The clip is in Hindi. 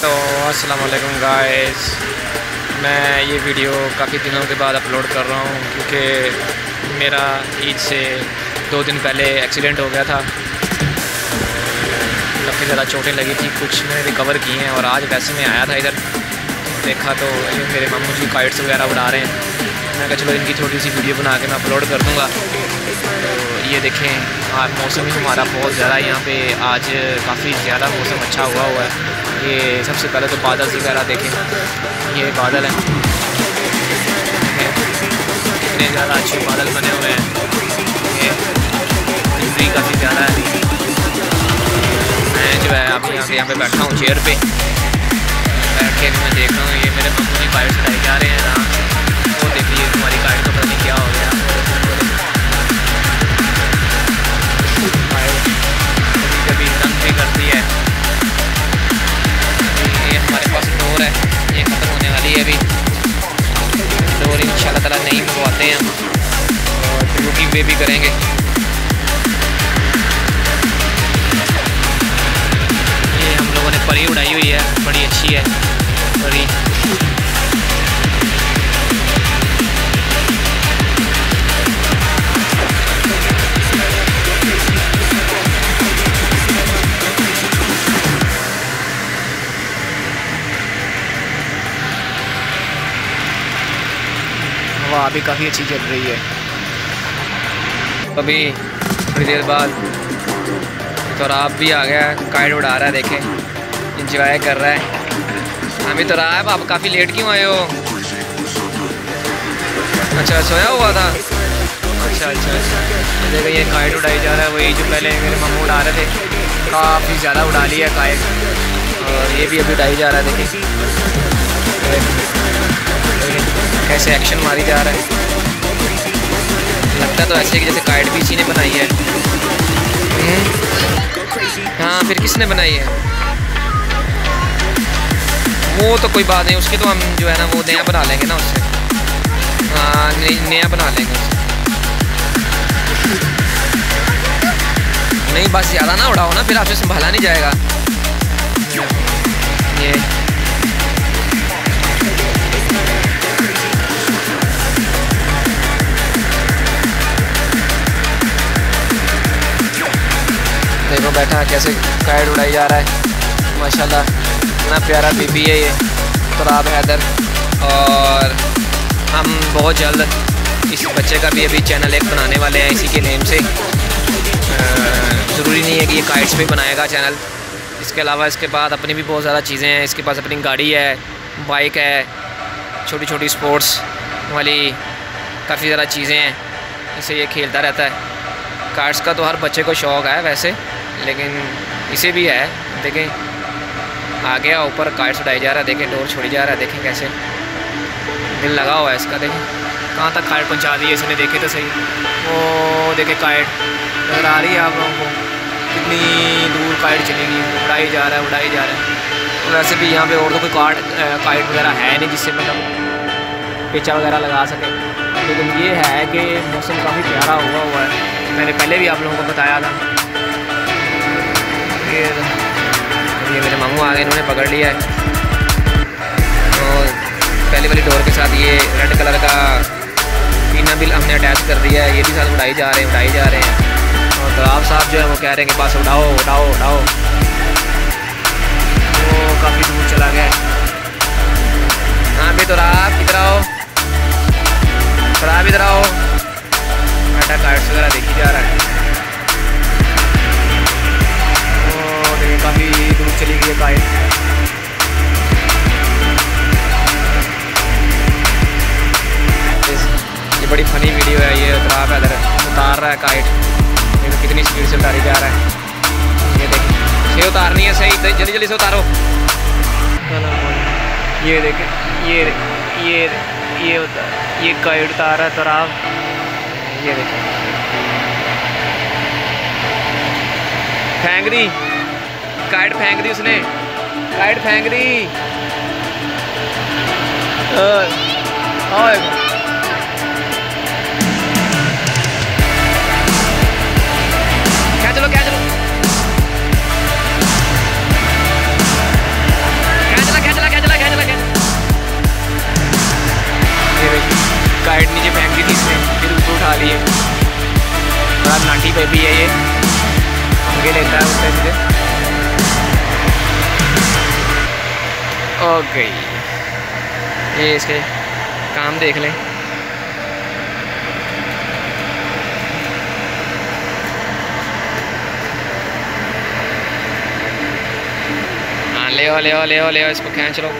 तो अस्सलाम वालेकुम गाइस मैं ये वीडियो काफ़ी दिनों के बाद अपलोड कर रहा हूँ क्योंकि मेरा ईद से दो दिन पहले एक्सीडेंट हो गया था। काफ़ी ज़्यादा चोटें लगी थी, कुछ मैंने रिकवर की हैं और आज वैसे मैं आया था इधर। देखा तो मेरे मामू जी काइट्स वगैरह उड़ा रहे हैं। मैं कहा, चलो इनकी छोटी सी वीडियो बना के मैं अपलोड कर दूँगा। तो ये देखें, आज मौसम हमारा बहुत ज़्यादा यहाँ पे आज काफ़ी ज़्यादा मौसम अच्छा हुआ हुआ है। ये सबसे पहले तो बादल वगैरह देखें। ये बादल हैं। इतने ज़्यादा अच्छे बादल बने हुए हैं। ये काफ़ी ज़्यादा है मैं जो है अभी यहाँ यहाँ पे बैठा हूँ चेयर पे। बैठ के मैं देख रहा हूँ, ये मेरे मम्मी की बाइक चलाई जा रहे हैं। वो देखिए हमारी गाड़ी तो इन नहीं मंगवाते हैं। और बुकिंग वे भी करेंगे। ये हम लोगों ने परी उड़ाई हुई है, बड़ी अच्छी है। हवा भी काफ़ी अच्छी चल रही है। अभी थोड़ी देर बाद तो आप भी आ गया काइट उड़ा रहा है, देखें इंजॉय कर रहा है। अभी तो है, आप काफ़ी लेट क्यों आए हो? अच्छा सोया हुआ था? अच्छा अच्छा अच्छा। देखो, ये काइट उड़ाई जा रहा है, वही जो पहले मेरे मामू उड़ा रहे थे, काफ़ी ज़्यादा उड़ा लिया काइट और ये भी अभी उड़ाई जा रहा है देखिए कैसे एक्शन मारी जा रहा है। लगता तो ऐसे कि जैसे काइट भी इसी ने बनाई है। हाँ फिर किसने बनाई है? वो तो कोई बात नहीं, उसकी तो हम जो है ना, वो नया बना लेंगे ना उससे। हाँ नया बना लेंगे नहीं, बस ज़्यादा ना उड़ाओ ना, फिर आपसे संभाला नहीं जाएगा। ये। देखो बैठा कैसे काइट उड़ाई जा रहा है। माशाल्लाह, इतना प्यारा बीबी है ये तुराब हैदर और हम बहुत जल्द इस बच्चे का भी अभी चैनल एक बनाने वाले हैं इसी के नेम से। ज़रूरी नहीं है कि ये काइट्स पे बनाएगा चैनल इसके अलावा इसके बाद अपनी भी बहुत ज़्यादा चीज़ें हैं, इसके पास अपनी गाड़ी है बाइक है छोटी छोटी स्पोर्ट्स वाली काफ़ी ज़्यादा चीज़ें हैं। इसे ये खेलता रहता है। कार्ड्स का तो हर बच्चे को शौक़ है वैसे। लेकिन इसे भी है। देखें आ गया ऊपर कार्ड्स उड़ाई जा रहा है। देखें, डोर छोड़ी जा रहा है। देखें कैसे दिल लगा हुआ है इसका। देखें, कहाँ तक काइट पहुँचा दी है इसने? देखे तो सही। वो देखे काइट नज़र आ रही है आप लोगों को। कितनी दूर काइट चलेगी। उड़ाई जा रहा है, उड़ाई जा रहा है। वैसे भी यहाँ पे और तो कोई कार्ड काइट वगैरह है नहीं जिससे मतलब पेचा वगैरह लगा सके। लेकिन ये है कि मौसम काफ़ी प्यारा हुआ हुआ है। मैंने पहले भी आप लोगों को बताया था। ये ये मेरे मामू आ गए, इन्होंने पकड़ लिया है। और पहले वाली डोर के साथ ये रेड कलर का पीना बिल हमने अटैच कर दिया है। ये भी साथ उड़ाई जा रहे हैं, उड़ाई जा रहे हैं। और तो आप साहब जो है, वो कह रहे हैं कि बस उड़ाओ उड़ाओ उड़ाओ। बड़ी फनी वीडियो है ये, खराब है, इधर उतार रहा है काइट देखो कितनी स्पीड से उतारी जा रहा है। ये देखिए ये उतारनी है सही जल्दी जल्दी से उतारो। ये देखे, ये ये ये उतार ये काइट उतार रहा है तराब ये देखो। फेंक दी। काइट फेंक दी उसने। काइट फेंक दी। और लेता है उससे मुझे। ओके ये इसके काम देख लें। हाँ ले ले ले ले इसको खींच लो।